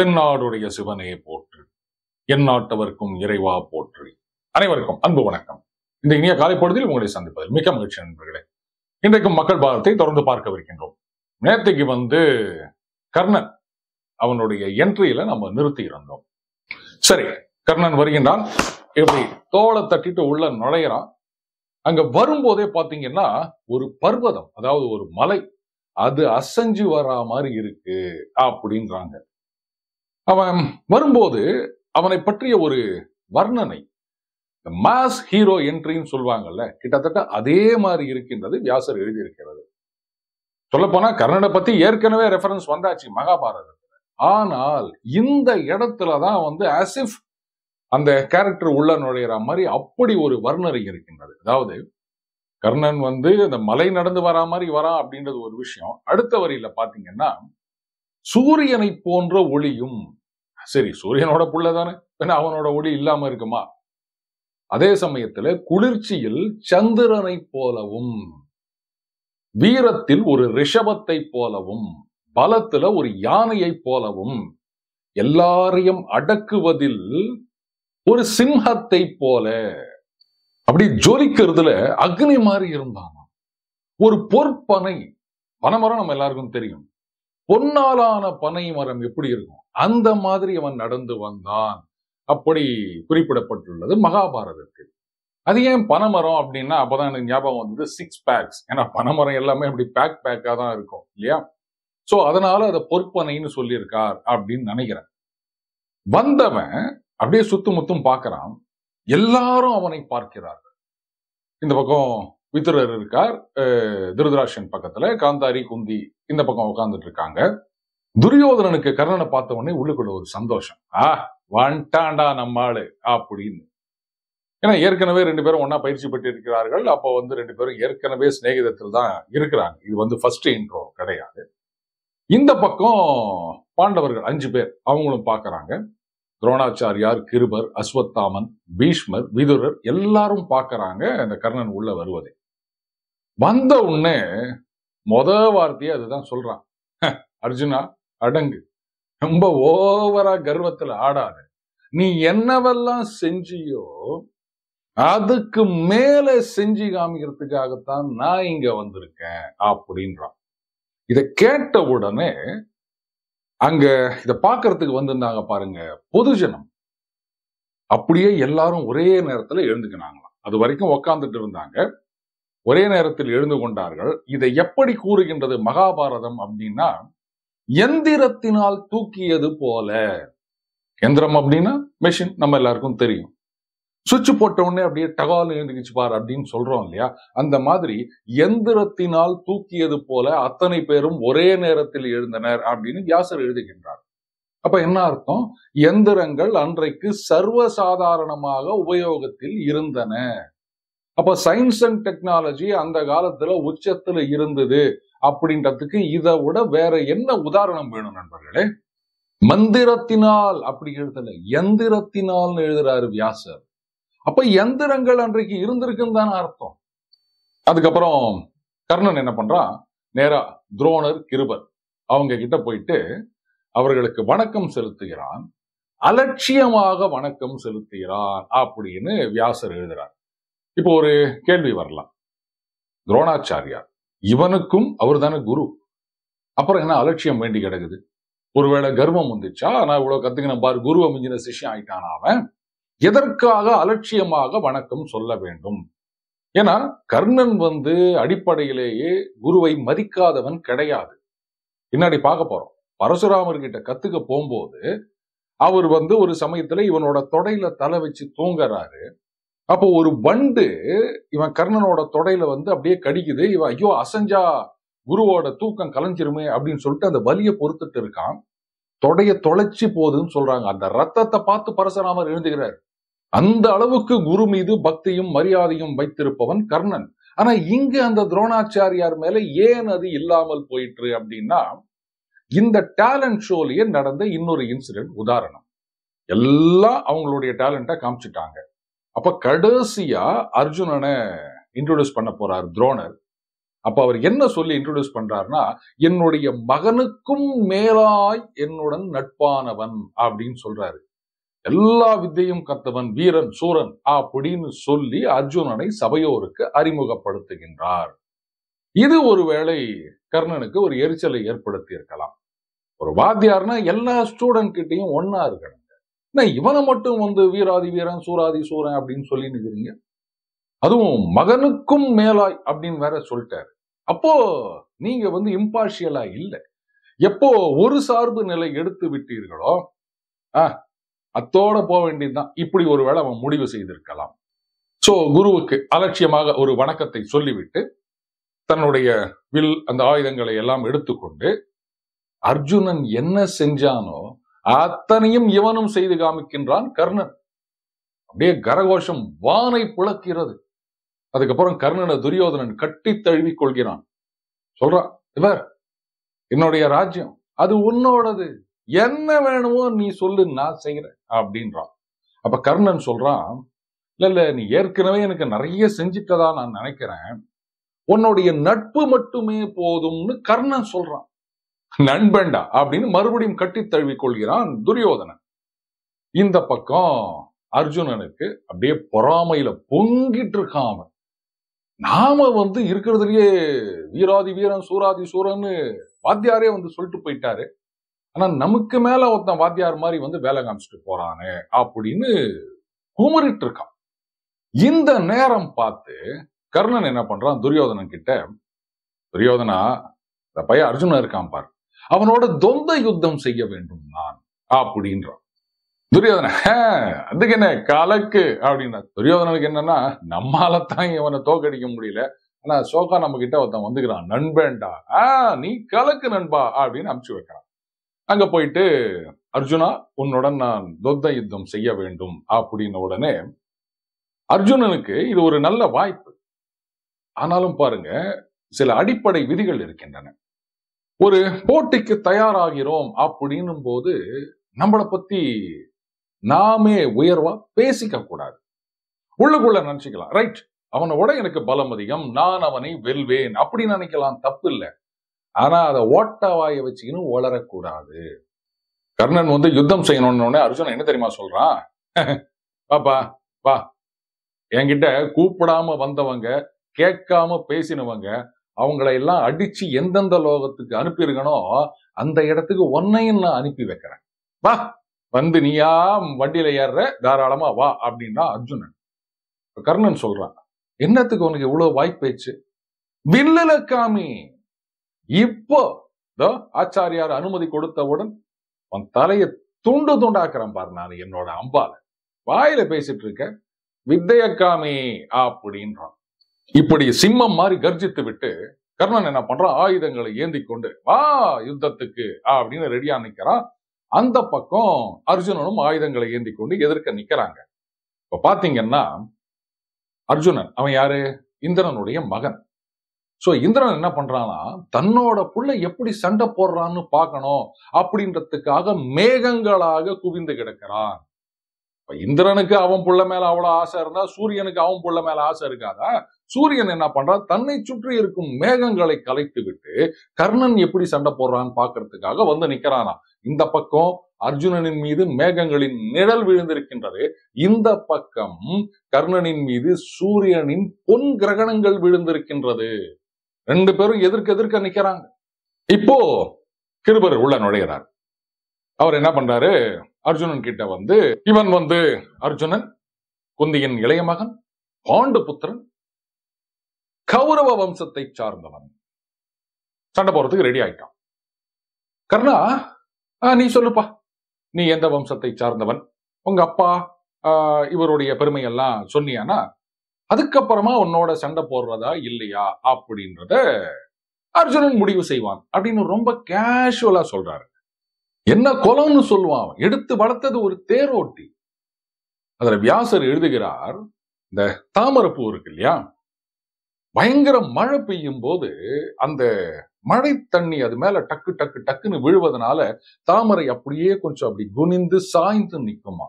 தென்னாடுடைய சிவனே போற்று. எந்நாட்டவர்க்கும் இறைவா போற்று. அனைவருக்கும் அன்பு வணக்கம். இந்த இனிய காலைப்பொழுதில் உங்களை சந்திப்பதில் மிக மகிழ்ச்சி நண்பர்களே. இன்றைக்கும் மக்கள் பாரத்தை தொடர்ந்து பார்க்கவிருக்கின்றோம். நேற்றுக்கு வந்து கர்ணன் அவனுடைய என்ட்ரியில நம்ம நிறுத்தி இருந்தோம். சரி கர்ணன் வருகின்றான். இப்படி தோலை தட்டிட்டு உள்ள நுழையிறான். அங்க வரும்போதே பாத்தீங்கன்னா ஒரு பர்வதம் அதாவது ஒரு மலை அது அசைஞ்சு வரா மாதிரி இருக்கு அப்படின்றாங்க. அவன் வரும்போது அவனை பற்றிய ஒரு வர்ணனை. மாஸ் ஹீரோ என்ட்ரின்னு சொல்லுவாங்கல்ல கிட்டத்தட்ட அதே மாதிரி இருக்கின்றது வியாசர் எழுதியிருக்கிறது. சொல்லப்போனா கர்ணனை பத்தி ஏற்கனவே ரெஃபரன்ஸ் வந்தாச்சு மகாபாரதத்துல. ஆனால் இந்த இடத்துல தான் வந்து ஆசிஃப் அந்த கேரக்டர் உள்ள நுழையிற மாதிரி அப்படி ஒரு வர்ணனை இருக்கின்றது. அதாவது கர்ணன் வந்து அந்த மலை நடந்து வரா மாதிரி வரான் அப்படின்றது ஒரு விஷயம். அடுத்த வரியில பாத்தீங்கன்னா சூரியனை போன்ற ஒளியும் சரி சூரியனோட புள்ள தானே அவனோட ஒளி இல்லாம இருக்குமா? அதே சமயத்துல குளிர்ச்சியில் சந்திரனை போலவும் வீரத்தில் ஒரு ரிஷபத்தை போலவும் பலத்துல ஒரு யானையை போலவும் எல்லாரையும் அடக்குவதில் ஒரு சிம்ஹத்தை போல அப்படி ஜொலிக்கிறதுல அக்னி மாதிரி இருந்தான் ஒரு பொற்பனை பனைமரம் நம்ம எல்லாருக்கும் தெரியும். பொன்னாலான பனை மரம் எப்படி இருக்கும்? அந்த மாதிரி அவன் நடந்து வந்தான். அப்படி குறிப்பிடப்பட்டுள்ளது மகாபாரதத்தில். அது ஏன் பனைமரம் அப்படின்னா அப்பதான் எனக்கு ஞாபகம் வந்தது சிக்ஸ் பேக்ஸ் ஏன்னா பனைமரம் எல்லாமே அப்படி பேக் பேக்கா தான் இருக்கும் இல்லையா? சோ அதனால அதை பொற்பனைன்னு சொல்லியிருக்கார் அப்படின்னு நினைக்கிறேன். வந்தவன் அப்படியே சுத்து முத்தும் பார்க்கறான். எல்லாரும் அவனை பார்க்கிறார்கள். இந்த பக்கம் வித்துரர் இருக்கார் அஹ் திருதராஷன் பக்கத்துல காந்தாரி குந்தி இந்த பக்கம் உட்கார்ந்துட்டு இருக்காங்க துரியோதனனுக்கு கர்ணனை பார்த்த உடனே உள்ளுக்குள்ள ஒரு சந்தோஷம். ஆ வந்துட்டான்டா நம்மாளு அப்படின்னு. ஏன்னா ஏற்கனவே ரெண்டு பேரும் ஒன்னா பயிற்சி பெற்று இருக்கிறார்கள் அப்போ வந்து ரெண்டு பேரும் ஏற்கனவே சிநேகிதத்தில் தான் இருக்கிறாங்க. இது வந்து ஃபர்ஸ்ட் இன்ட்ரோ கிடையாது. இந்த பக்கம் பாண்டவர்கள் அஞ்சு பேர் அவங்களும் பார்க்கறாங்க. துரோணாச்சாரியார் கிருபர் அஸ்வத்தாமன் பீஷ்மர் விதுரர் எல்லாரும் பார்க்கறாங்க. அந்த கர்ணன் உள்ள வருவதை. வந்த உடனே மொத வார்த்தையே அதுதான் சொல்றான். அர்ஜுனா அடங்கு. ரொம்ப ஓவரா கர்வத்துல ஆடாத. நீ என்னவெல்லாம் செஞ்சியோ அதுக்கு மேல செஞ்சு காமிக்கிறதுக்காகத்தான் நான் இங்க வந்திருக்கேன் அப்படின்றான். இத கேட்ட உடனே அங்க இத பாக்குறதுக்கு வந்திருந்தாங்க பாருங்க பொதுஜனம். அப்படியே எல்லாரும் ஒரே நேரத்துல எழுந்துக்கினாங்களாம். அது வரைக்கும் உக்காந்துட்டு இருந்தாங்க. ஒரே நேரத்தில் எழுந்து கொண்டார்கள். இதை எப்படி கூறுகின்றது மகாபாரதம் அப்படின்னா எந்திரத்தினால் தூக்கியது போல. எந்திரம் அப்படின்னா மெஷின் நம்ம எல்லாருக்கும் தெரியும். சுவிட்ச் போட்ட உடனே அப்படியே டகால் எழுந்துக்கிச்சு பார் அப்படின்னு சொல்றோம் இல்லையா? அந்த மாதிரி எந்திரத்தினால் தூக்கியது போல அத்தனை பேரும் ஒரே நேரத்தில் எழுந்தனர் அப்படின்னு வியாசர் எழுதுகின்றார். அப்ப என்ன அர்த்தம்? எந்திரங்கள் அன்றைக்கு சர்வசாதாரணமாக உபயோகத்தில் இருந்தன. அப்ப சயின்ஸ் அண்ட் டெக்னாலஜி அந்த காலத்துல உச்சத்துல இருந்தது அப்படின்றதுக்கு இதை விட வேற என்ன உதாரணம் வேணும் நண்பர்களே? மந்திரத்தினால் அப்படி எழுதல. எந்திரத்தினால் எழுதுறாரு வியாசர். அப்ப எந்திரங்கள் அன்றைக்கு இருந்திருக்குன்னு தானே அர்த்தம். அதுக்கப்புறம் கர்ணன் என்ன பண்றான்? நேரா துரோணர் கிருபர் அவங்க கிட்ட போயிட்டு அவர்களுக்கு வணக்கம் செலுத்துகிறான். அலட்சியமாக வணக்கம் செலுத்துகிறான் அப்படின்னு வியாசர் எழுதுறார். இப்போ ஒரு கேள்வி வரலாம். துரோணாச்சாரியார் இவனுக்கும் அவர் தானே குரு. அப்புறம் என்ன அலட்சியம் வேண்டி கிடக்குது? ஒருவேளை கர்வம் வந்துச்சா? நான் இவ்வளவு கத்துக்கின பாரு குரு அமைஞ்சின சிஷ்யம் ஆயிட்டான் அவன்? எதற்காக அலட்சியமாக வணக்கம் சொல்ல வேண்டும்? ஏன்னா கர்ணன் வந்து அடிப்படையிலேயே குருவை மதிக்காதவன் கிடையாது. பின்னாடி பார்க்க போறோம். பரசுராமர் கிட்ட கத்துக்க போகும்போது அவர் வந்து ஒரு சமயத்துல இவனோட தொடையில தலை வச்சு தூங்குறாரு. அப்போ ஒரு வண்டு இவன் கர்ணனோட தொடையில வந்து அப்படியே கடிக்குது. இவன் ஐயோ அசஞ்சா குருவோட தூக்கம் கலைஞ்சிருமே அப்படின்னு சொல்லிட்டு அந்த வலியை பொறுத்துட்டு இருக்கான். தொடைய தொலைச்சி போகுதுன்னு சொல்றாங்க. அந்த ரத்தத்தை பார்த்து பரசுராமர் எழுதுகிறார். அந்த அளவுக்கு குரு மீது பக்தியும் மரியாதையும் வைத்திருப்பவன் கர்ணன். ஆனா இங்க அந்த துரோணாச்சாரியார் மேல ஏன் அது இல்லாமல் போயிற்று? அப்படின்னா இந்த டேலண்ட் ஷோலயே நடந்த இன்னொரு இன்சிடென்ட் உதாரணம். எல்லாம் அவங்களுடைய டேலண்டா காமிச்சிட்டாங்க. அப்ப கடைசியா அர்ஜுனனை இன்ட்ரோடியூஸ் பண்ண போறார் துரோணர். அப்ப அவர் என்ன சொல்லி இன்ட்ரோடியூஸ் பண்றாருன்னா என்னுடைய மகனுக்கும் மேலாய் என்னுடன் நட்பானவன் அப்படின்னு சொல்றாரு. எல்லா வித்தையும் கத்தவன் வீரன் சூரன் அப்படின்னு சொல்லி அர்ஜுனனை சபையோருக்கு அறிமுகப்படுத்துகின்றார். இது ஒருவேளை கர்ணனுக்கு ஒரு எரிச்சலை ஏற்படுத்தி இருக்கலாம். ஒரு வாத்தியார்னா எல்லா ஸ்டூடெண்ட் கிட்டையும் ஒன்னா இருக்கணும். என்ன இவனை மட்டும் வந்து வீராதி வீரன் சூராதி சூரன் அப்படின்னு சொல்லி நிற்கிறீங்க அதுவும் மகனுக்கும் மேலாய் அப்படின்னு வேற சொல்லிட்டாரு. அப்போ நீங்க வந்து இம்பார்ஷியலா இல்லை. எப்போ ஒரு சார்பு நிலை எடுத்து விட்டீர்களோ ஆ அத்தோட போக வேண்டியதுதான். இப்படி ஒருவேளை அவன் முடிவு செய்திருக்கலாம். சோ குருவுக்கு அலட்சியமாக ஒரு வணக்கத்தை சொல்லிவிட்டு தன்னுடைய வில் அந்த ஆயுதங்களை எல்லாம் எடுத்துக்கொண்டு அர்ஜுனன் என்ன செஞ்சானோ அத்தனையும் இவனும் செய்து காமிக்கின்றான் கர்ணன். அப்படியே கரகோஷம் வானை புழக்கிறது அதுக்கப்புறம் கர்ணனை துரியோதனன் கட்டி தழுவி கொள்கிறான். சொல்றான் இவர் என்னுடைய ராஜ்யம் அது உன்னோடது. என்ன வேணுமோ நீ சொல்லு நான் செய்யறேன் அப்படின்றான். அப்ப கர்ணன் சொல்றான் இல்ல இல்ல நீ ஏற்கனவே எனக்கு நிறைய செஞ்சுட்டதா நான் நினைக்கிறேன். உன்னுடைய நட்பு மட்டுமே போதும்னு கர்ணன் சொல்றான். நண்பண்டா அப்படின்னு மறுபடியும் கட்டி தழுவி கொள்கிறான் துரியோதனன். இந்த பக்கம் அர்ஜுனனுக்கு அப்படியே பொறாமையில பொங்கிட்டு இருக்காம நாம வந்து இருக்கிறதுலயே வீராதி வீரன் சூராதி சூரன்னு வாத்தியாரே வந்து சொல்லிட்டு போயிட்டாரு. ஆனா நமக்கு மேல ஒருத்தன் வாத்தியார் மாதிரி வந்து வேலை காமிச்சிட்டு போறானே அப்படின்னு குமரிட்டு இருக்கான். இந்த நேரம் பார்த்து கர்ணன் என்ன பண்றான்? துரியோதனன் கிட்ட துரியோதனா இந்த பையன் அர்ஜுனன் இருக்கான் பாரு. அவனோட தொந்த யுத்தம் செய்ய வேண்டும் நான் அப்படின்றான். துரியோதன அதுக்கு என்ன கலக்கு? அப்படின்னா துரியோதனனுக்கு என்னன்னா நம்மளத்தான் இவனை தோக்கடிக்க முடியல. ஆனா சோகா நம்ம கிட்ட ஒருத்தன் வந்துக்கிறான் நண்பேண்டா. ஆஹ் நீ கலக்கு நண்பா அப்படின்னு அமுச்சு வைக்கிறான். அங்க போயிட்டு அர்ஜுனா உன்னுடன் நான் தொத்த யுத்தம் செய்ய வேண்டும் அப்படின்ன உடனே அர்ஜுனனுக்கு இது ஒரு நல்ல வாய்ப்பு. ஆனாலும் பாருங்க சில அடிப்படை விதிகள் இருக்கின்றன. ஒரு போட்டிக்கு தயாராகிறோம் அப்படின்னும் போது நம்மளை பத்தி நாமே உயர்வா பேசிக்க கூடாது. உள்ளுக்குள்ள நினைச்சுக்கலாம். ரைட் அவனோட எனக்கு பலம் அதிகம். நான் அவனை வெல்வேன். அப்படின்னு நினைக்கலாம். தப்பு இல்லை. ஆனா அதை ஓட்டவாய வச்சுக்கின்னு வளரக்கூடாது. கர்ணன் வந்து யுத்தம் செய்யணும்னு அர்ஜுனன் என்ன தெரியுமா சொல்றான்? பாப்பா வா. என்கிட்ட கூப்பிடாம வந்தவங்க கேட்காம பேசினவங்க அவங்கள எல்லாம் அடிச்சு எந்தெந்த லோகத்துக்கு அனுப்பியிருக்கனோ அந்த இடத்துக்கு ஒன்னையும் நான் அனுப்பி வைக்கிறேன். வா வந்து நீயா வண்டியில ஏறுற தாராளமா வா அப்படின்னா அர்ஜுனன். கர்ணன் சொல்றான் என்னத்துக்கு உனக்கு இவ்வளவு வாய்ப்பேச்சு வில்லுல காமி. இப்போ இதோ ஆச்சாரியார் அனுமதி கொடுத்தவுடன் உன் தலையை துண்டு துண்டாக்குறேன் பாரு நான் என்னோட அம்பால. வாயில பேசிட்டு இருக்க வித்தையக்காமி அப்படின்றான். இப்படி சிம்மம் மாதிரி கர்ஜித்து விட்டு கர்ணன் என்ன பண்றான்? ஆயுதங்களை ஏந்தி கொண்டு வா யுத்தத்துக்கு அப்படின்னு ரெடியா நிக்கிறான். அந்த பக்கம் அர்ஜுனனும் ஆயுதங்களை ஏந்தி கொண்டு எதிர்க்க நிக்கிறாங்க. இப்ப பாத்தீங்கன்னா அர்ஜுனன் அவன் யாரு? இந்திரனுடைய மகன். சோ இந்திரன் என்ன பண்றான்னா தன்னோட புள்ள எப்படி சண்டை போடுறான்னு பார்க்கணும் அப்படின்றதுக்காக மேகங்களாக குவிந்து கிடக்கிறான். இந்திரனுக்கு அவன் புள்ள மேல அவ்வளவு ஆசை இருந்தா சூரியனுக்கு அவன் புள்ள மேல ஆசை இருக்காதா? சூரியன் என்ன பண்றான் தன்னை சுற்றி இருக்கும் மேகங்களை கலைத்து விட்டு கர்ணன் எப்படி சண்டை போடுறான்னு பாக்குறதுக்காக வந்து நிக்கிறானா? இந்த பக்கம் அர்ஜுனனின் மீது மேகங்களின் நிழல் விழுந்திருக்கின்றது. இந்த பக்கம் கர்ணனின் மீது சூரியனின் பொன் கிரகணங்கள் விழுந்திருக்கின்றது. ரெண்டு பேரும் எதிர்க்க எதிர்க்க நிக்கிறாங்க. இப்போ கிருபர் உள்ள நுழைகிறார் அவர் என்ன பண்றாரு? அர்ஜுனன் கிட்ட வந்து இவன் வந்து அர்ஜுனன் குந்தியின் இளைய மகன் பாண்டு புத்திரன் கௌரவ வம்சத்தை சார்ந்தவன். சண்டை போறதுக்கு ரெடி ஆயிட்டான். கர்ணா நீ சொல்லுப்பா. நீ எந்த வம்சத்தை சார்ந்தவன்? உங்க அப்பா இவருடைய பெருமையெல்லாம் சொன்னியானா? அதுக்கப்புறமா உன்னோட சண்டை போடுறதா இல்லையா? அப்படின்றத அர்ஜுனன் முடிவு செய்வான் அப்படின்னு ரொம்ப கேஷுவலா சொல்றாரு. என்ன குலம்னு சொல்லுவான் எடுத்து வளர்த்தது ஒரு தேரோட்டி. அதுல வியாசர் எழுதுகிறார் இந்த தாமரப்பூ இருக்கு இல்லையா? பயங்கர மழை பெய்யும் போது அந்த மழை தண்ணி அது மேல டக்கு டக்கு டக்குன்னு விழுவதனால தாமரை அப்படியே கொஞ்சம் அப்படி குனிந்து சாய்ந்து நிற்குமா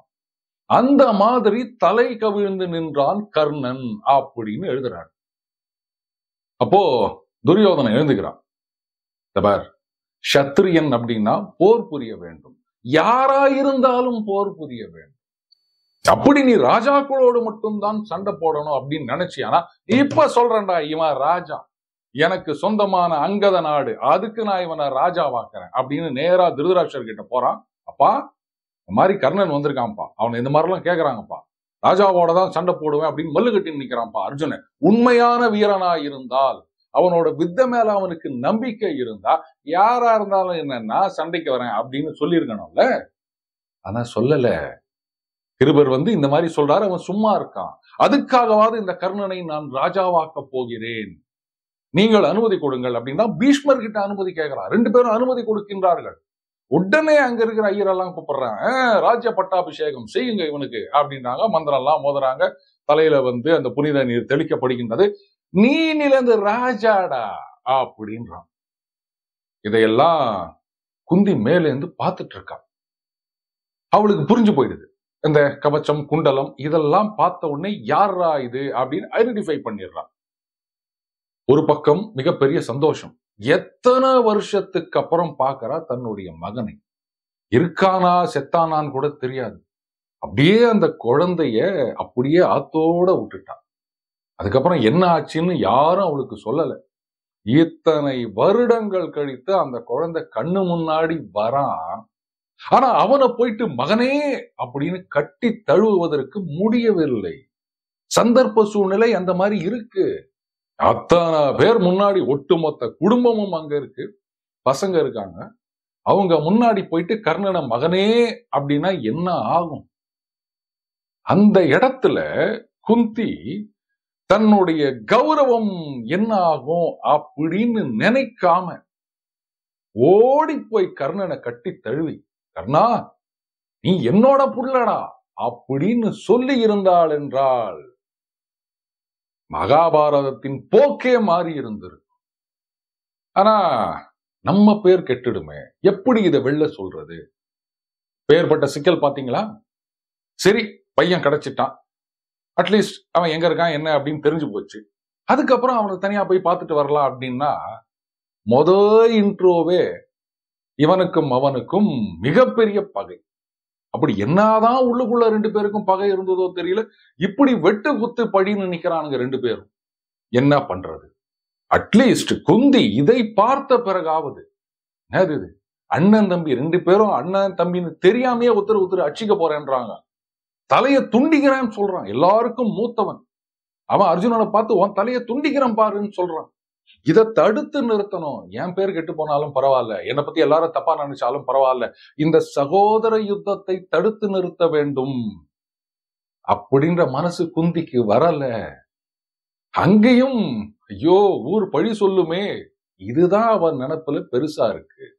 அந்த மாதிரி தலை கவிழ்ந்து நின்றான் கர்ணன் அப்படின்னு எழுதுறாரு. அப்போ துரியோதனை எழுந்துக்கிறான் சத்ரியன் அப்படின்னா போர் புரிய வேண்டும். யாராயிருந்தாலும் போர் புரிய வேண்டும். அப்படி நீ ராஜாக்களோடு மட்டும்தான் சண்டை போடணும் அப்படின்னு நினைச்சியானா இப்ப சொல்றேன்டா இவன் ராஜா. எனக்கு சொந்தமான அங்கத நாடு அதுக்கு நான் இவனை ராஜாவாக்குறேன் அப்படின்னு நேரா திருதராட்சர் கிட்ட போறான். அப்பா இந்த மாதிரி கர்ணன் வந்திருக்கான்ப்பா. அவனை இந்த மாதிரிலாம் கேட்கறாங்கப்பா ராஜாவோட தான் சண்டை போடுவேன் அப்படின்னு மல்லு கட்டி நிற்கிறான்ப்பா அர்ஜுனன். உண்மையான வீரனா இருந்தால் அவனோட வித்த மேல அவனுக்கு நம்பிக்கை இருந்தா யாரா இருந்தாலும் என்னன்னா சண்டைக்கு வரேன் அப்படின்னு சொல்லியிருக்கணும்ல? ஆனா சொல்லல. கிருபர் வந்து இந்த மாதிரி சொல்றாரு அவன் சும்மா இருக்கான். அதுக்காகவாது இந்த கர்ணனை நான் ராஜாவாக்க போகிறேன். நீங்கள் அனுமதி கொடுங்கள் அப்படின்னா பீஷ்மர் கிட்ட அனுமதி கேட்கிறான் ரெண்டு பேரும் அனுமதி கொடுக்கின்றார்கள். உடனே அங்க இருக்கிற ஐயரெல்லாம் கூப்பிடுறாங்க "ஆ, ராஜ்ய பட்டாபிஷேகம் செய்யுங்க இவனுக்கு அப்படின்றாங்க மந்திரம் எல்லாம் மோதுறாங்க. தலையில வந்து அந்த புனித நீர் தெளிக்கப்படுகின்றது. நீ நிலந்து ராஜாடா அப்படின்றான். இதையெல்லாம் குந்தி மேல இருந்து பார்த்துட்டு இருக்கான் அவளுக்கு புரிஞ்சு போயிடுது. இந்த கவச்சம் குண்டலம் இதெல்லாம் பார்த்த உடனே யாரா இது அப்படின்னு ஐடென்டிஃபை பண்ணிடுறான். ஒரு பக்கம் மிகப்பெரிய சந்தோஷம். எத்தனை வருஷத்துக்கு அப்புறம் பார்க்கறா தன்னுடைய மகனை? இருக்கானா செத்தானான்னு கூட தெரியாது. அப்படியே அந்த குழந்தைய அப்படியே ஆத்தோட விட்டுட்டான். அதுக்கப்புறம் என்ன ஆச்சுன்னு யாரும் அவளுக்கு சொல்லலை. இத்தனை வருடங்கள் கழித்து அந்த குழந்தை கண்ணு முன்னாடி வரான். ஆனா அவனை போயிட்டு மகனே அப்படின்னு கட்டி தழுவுவதற்கு முடியவில்லை. சந்தர்ப்ப சூழ்நிலை அந்த மாதிரி இருக்கு. அத்தனை பேர் முன்னாடி ஒட்டுமொத்த குடும்பமும் அங்க இருக்கு. பசங்க இருக்காங்க. அவங்க முன்னாடி போயிட்டு கர்ணன மகனே அப்படின்னா என்ன ஆகும்? அந்த இடத்துல குந்தி தன்னுடைய கௌரவம் என்ன ஆகும் அப்படின்னு நினைக்காம ஓடி போய் கர்ணனை கட்டி தழுவி கர்ணா நீ என்னோட புள்ளடா அப்படின்னு சொல்லி இருந்தாள் என்றால் மகாபாரதத்தின் போக்கே மாறி இருந்திருக்கும். ஆனா நம்ம பேர் கெட்டுடுமே எப்படி இதை வெளில சொல்றது? பேர்பட்ட சிக்கல் பாத்தீங்களா சரி பையன் கிடைச்சிட்டான். அட்லீஸ்ட் அவன் எங்க இருக்கான் என்ன அப்படின்னு தெரிஞ்சு போச்சு. அதுக்கப்புறம் அவனை தனியா போய் பார்த்துட்டு வரலாம் அப்படின்னா மொத இன்ட்ரோவே இவனுக்கும் அவனுக்கும் மிகப்பெரிய பகை. அப்படி என்னதான் உள்ளுக்குள்ள ரெண்டு பேருக்கும் பகை இருந்ததோ தெரியல. இப்படி வெட்டு குத்து படின்னு நிக்கிறானுங்க ரெண்டு பேரும். என்ன பண்றது? அட்லீஸ்ட் குந்தி இதை பார்த்த பிறகாவது. என்னது இது? அண்ணன் தம்பி ரெண்டு பேரும் அண்ணன் தம்பின்னு தெரியாமையே ஒருத்தர் ஒருத்தர் அச்சிக்க போறேன்றாங்க. தலையை துண்டிக்கிறேன்னு சொல்றான். எல்லாருக்கும் மூத்தவன். அவன் அர்ஜுனனை பார்த்து உன் தலையை துண்டிக்கிறேன் பாருன்னு சொல்றான். இதை தடுத்து நிறுத்தணும். என் பேர் கெட்டு போனாலும் பரவாயில்ல. என்னை பத்தி எல்லாரும் தப்பா நினைச்சாலும் பரவாயில்ல. இந்த சகோதர யுத்தத்தை தடுத்து நிறுத்த வேண்டும். அப்படின்ற மனசு குந்திக்கு வரல. அங்கேயும் ஐயோ ஊர் பழி சொல்லுமே. இதுதான் அவன் நினப்புல பெருசா இருக்கு.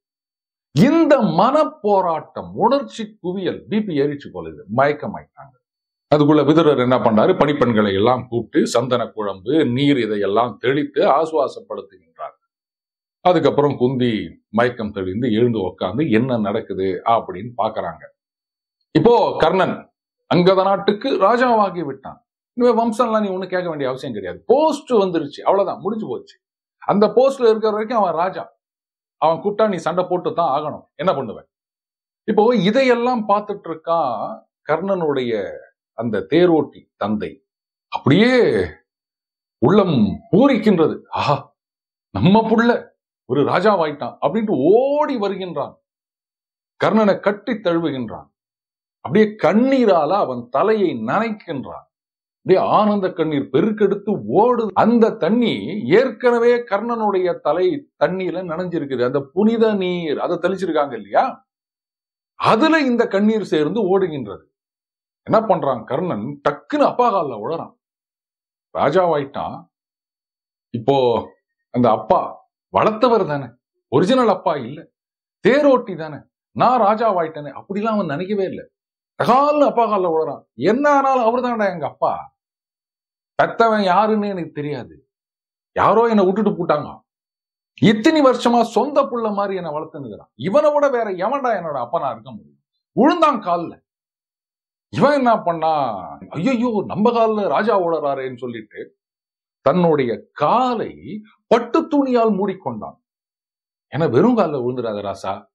இந்த மனப்போராட்டம் உணர்ச்சி குவியல் பிபி ஏறிச்சு போல இது. மயக்கமாயிட்டாங்க. அதுக்குள்ள விதுரர் என்ன பண்ணாரு? பணிப்பெண்களை எல்லாம் கூப்பிட்டு சந்தன குழம்பு நீர் இதையெல்லாம் தெளித்து ஆசுவாசப்படுத்துகின்றார். அதுக்கப்புறம் குந்தி மயக்கம் தெளிந்து எழுந்து உட்காந்து என்ன நடக்குது? அப்படின்னு பாக்குறாங்க. இப்போ கர்ணன் அங்கத நாட்டுக்கு ராஜாவாகி விட்டான். இனிமே வம்சம்லாம் நீ ஒண்ணு கேட்க வேண்டிய அவசியம் கிடையாது. போஸ்ட் வந்துருச்சு. அவ்வளவுதான். முடிஞ்சு போச்சு. அந்த போஸ்ட்ல இருக்கிற வரைக்கும் அவன் ராஜா. அவன் கூப்பிட்டா நீ சண்டை போட்டு தான் ஆகணும். என்ன பண்ணுவேன்? இப்போ இதையெல்லாம் பார்த்துட்டு இருக்கான் கர்ணனுடைய அந்த தேரோட்டி தந்தை. அப்படியே உள்ளம் பூரிக்கின்றது. ஆஹா நம்ம புள்ள ஒரு ராஜாவாயிட்டான் அப்படின்ட்டு ஓடி வருகின்றான். கர்ணனை கட்டி தழுவுகின்றான். அப்படியே கண்ணீரால அவன் தலையை நனைக்கின்றான். அப்படியே ஆனந்த கண்ணீர் பெருக்கெடுத்து ஓடு. அந்த தண்ணி ஏற்கனவே கர்ணனுடைய தலை தண்ணியில நனைஞ்சிருக்குது. அந்த புனித நீர் அதை தெளிச்சிருக்காங்க இல்லையா? அதுல இந்த கண்ணீர் சேர்ந்து ஓடுகின்றது. என்ன பண்றான் கர்ணன்? டக்குன்னு அப்பா காலில் உழறான் ராஜாவாயிட்டான் இப்போ அந்த அப்பா வளர்த்தவர் தானே. ஒரிஜினல் அப்பா இல்ல. தேரோட்டி தானே. நான் ராஜாவாயிட்டேனே அப்படிலாம் அவன் நினைக்கவே இல்லை. காலில் அப்பா காலில் விழுறான் என்ன ஆனாலும் அவர் தான்டா எங்க அப்பா. பெத்தவன் யாருன்னு எனக்கு தெரியாது. யாரோ என்னை விட்டுட்டு போட்டாங்க. இத்தனை வருஷமா சொந்த புள்ள மாதிரி என்னை வளர்த்துனுக்கிறான் இவனை விட வேற எவன்டா என்னோட அப்பனா இருக்க முடியும்? உழுந்தான் காலில். இவன் என்ன பண்ணா? ஐயோ நம்ம காலில் ராஜா ஓடுறாருன்னு சொல்லிட்டு தன்னுடைய காலை பட்டு துணியால் மூடிக்கொண்டான். ஏன்னா வெறும் காலில் விழுந்துடாத ராசா.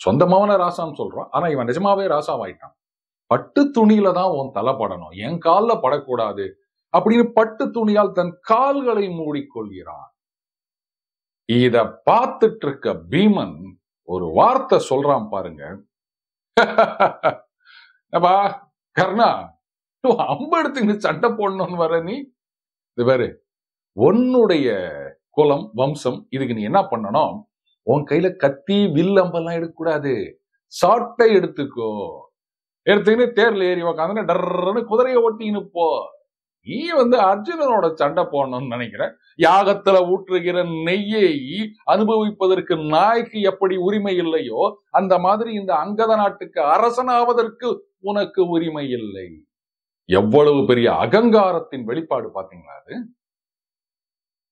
சொந்தமாவன ராசான்னு சொல்றான். ஆனா இவன் நிஜமாவே ராசாவாயிட்டான். பட்டு துணியில தான் உன் தலை படணும். என் காலில் படக்கூடாது அப்படின்னு பட்டு துணியால் தன் கால்களை மூடிக்கொள்கிறான். இத பார்த்துட்டு இருக்க பீமன் ஒரு வார்த்தை சொல்றான் பாருங்க. அப்பா கர்ணா அம்பு எடுத்து சண்டை போடணும்னு வர நீ? இது பாரு உன்னுடைய குலம் வம்சம் இதுக்கு நீ என்ன பண்ணணும்? உன் கையில கத்தி வில் அம்பெல்லாம் எடுக்கக்கூடாது. சாட்டை எடுத்துக்கோ. எடுத்துக்கின்னு தேர்ல ஏறி உக்காந்துன்னு டர்ன்னு குதிரையை ஓட்டின்னு போ. நீ வந்து அர்ஜுனனோட சண்டை போடணும்னு நினைக்கிற யாகத்துல ஊற்றுகிற நெய்யை அனுபவிப்பதற்கு நாய்க்கு எப்படி உரிமை இல்லையோ அந்த மாதிரி இந்த அங்கத நாட்டுக்கு அரசனாவதற்கு உனக்கு உரிமை இல்லை. எவ்வளவு பெரிய அகங்காரத்தின் வெளிப்பாடு பாத்தீங்களா அது?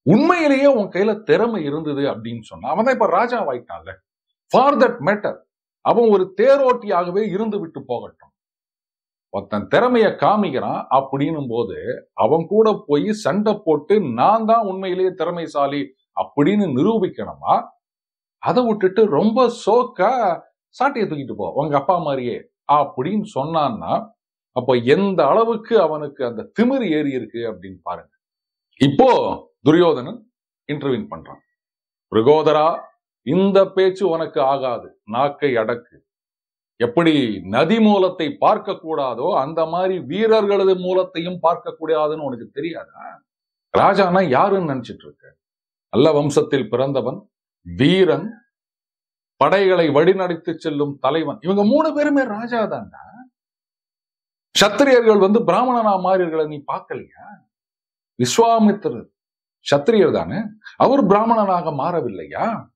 உண்மையிலேயே உன் கையில திறமை இருந்தது அப்படின்னு சொன்னா அவன் தான் இப்ப ராஜா ராஜாவாயிட்டான்ல ஃபார் தட் மேட்டர் அவன் ஒரு தேரோட்டியாகவே இருந்து விட்டு போகட்டும். ஒருத்தன் திறமைய காமிக்கிறான் அப்படின்னும் போது அவன் கூட போய் சண்டை போட்டு நான் தான் உண்மையிலேயே திறமைசாலி அப்படின்னு நிரூபிக்கணுமா? அதை விட்டுட்டு ரொம்ப சோக்கா சாட்டியை தூக்கிட்டு போ உங்க அப்பா மாதிரியே அப்படின்னு சொன்னான்னா அப்ப எந்த அளவுக்கு அவனுக்கு அந்த திமிர் ஏறி இருக்கு அப்படின்னு பாருங்க. இப்போ துரியோதனன் இன்டர்வியூ பண்றான். பிரகோதரா இந்த பேச்சு உனக்கு ஆகாது நாக்கை அடக்கு. எப்படி நதி மூலத்தை பார்க்க கூடாதோ அந்த மாதிரி வீரர்களது மூலத்தையும் பார்க்க கூடாதுன்னு உனக்கு தெரியாதா? ராஜானா யாருன்னு நினைச்சிட்டு இருக்க? நல்ல வம்சத்தில் பிறந்தவன் வீரன் படைகளை வழிநடத்தி செல்லும் தலைவன். இவங்க மூணு பேருமே ராஜா தான்டா சத்திரியர்கள் வந்து பிராமணனா மாறியர்களை நீ பார்க்கலையா? விஸ்வாமித்திரர் சத்திரியர் தானே? அவர் பிராமணனாக மாறவில்லையா?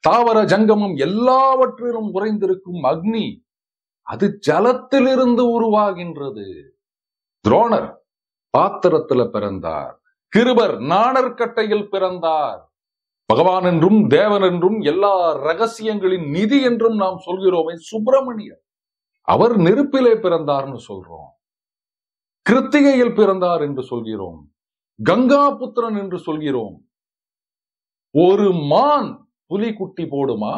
தாவர ஜங்கமம் எல்லாவற்றிலும் உறைந்திருக்கும் அக்னி அது ஜலத்திலிருந்து உருவாகின்றது. துரோணர் பாத்திரத்துல பிறந்தார். கிருபர் நாணர்கட்டையில் பிறந்தார். பகவான் என்றும் தேவன் என்றும் எல்லா ரகசியங்களின் நிதி என்றும் நாம் சொல்கிறோமே சுப்பிரமணியர். அவர் நெருப்பிலே பிறந்தார்னு சொல்றோம். கிருத்திகையில் பிறந்தார் என்று சொல்கிறோம். கங்கா புத்திரன் என்று சொல்கிறோம். ஒரு மான் புலி குட்டி போடுமா?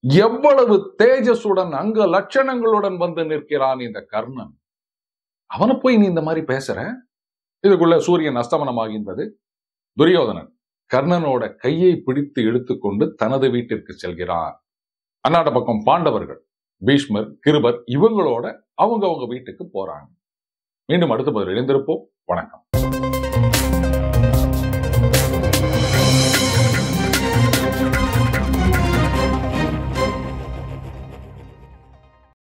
எவ்வளவு தேஜஸுடன் அங்க லட்சணங்களுடன் வந்து நிற்கிறான் இந்த கர்ணன். அவனை போய் நீ இந்த மாதிரி பேசுற? இதுக்குள்ள சூரியன் அஸ்தமனமாகின்றது. துரியோதனன் கர்ணனோட கையை பிடித்து இழுத்துக்கொண்டு தனது வீட்டிற்கு செல்கிறான். அன்னாட பக்கம் பாண்டவர்கள் பீஷ்மர் கிருபர் இவங்களோட அவங்க அவங்க வீட்டுக்கு போறாங்க. மீண்டும் அடுத்த பதில் எழுந்திருப்போம் வணக்கம்.